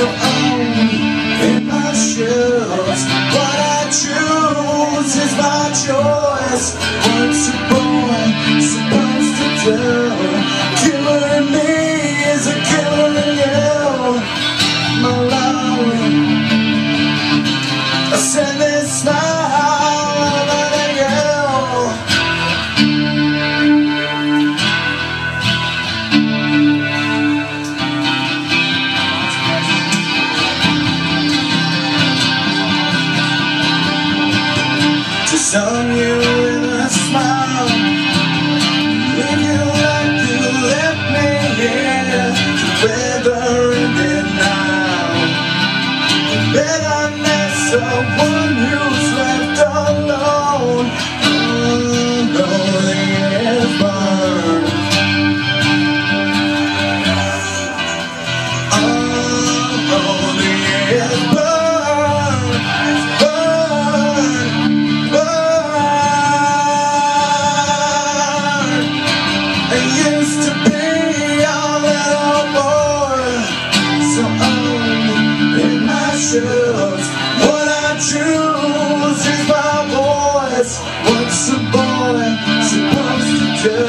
so own in my shoes What I choose is my choice What's a boy supposed to do? Killer in me is a killer in you My love. I said this smile To sum you with a smile. Leave you like you left me here The weather ended now Bitterness of one send a little boy, so only in my shoes. What I choose is my voice. What's a boy supposed to do?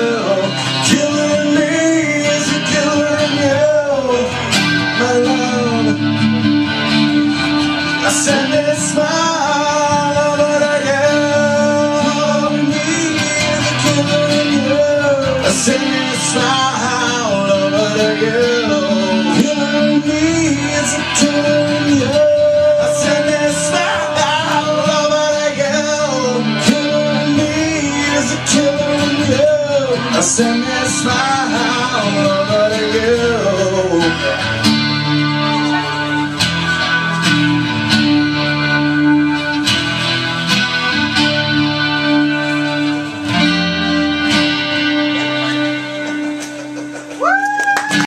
Killing me is killing you, my love. I said, "They smile a smile over to you Killing me is in you I send a smile over to you Killing me is in you I send